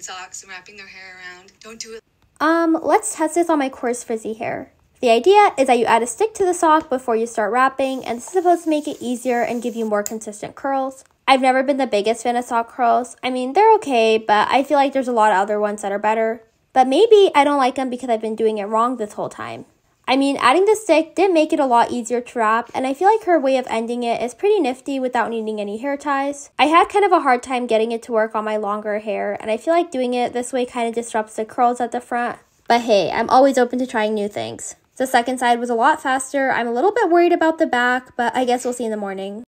socks and wrapping their hair around. Don't do it. Um, let's test this on my coarse frizzy hair. The idea is that you add a stick to the sock before you start wrapping, and this is supposed to make it easier and give you more consistent curls. I've never been the biggest fan of sock curls. I mean, they're okay, but I feel like there's a lot of other ones that are better. But maybe I don't like them because I've been doing it wrong this whole time. I mean, adding the stick did make it a lot easier to wrap, and I feel like her way of ending it is pretty nifty without needing any hair ties. I had kind of a hard time getting it to work on my longer hair, and I feel like doing it this way kind of disrupts the curls at the front. But hey, I'm always open to trying new things. The second side was a lot faster. I'm a little bit worried about the back, but I guess we'll see in the morning.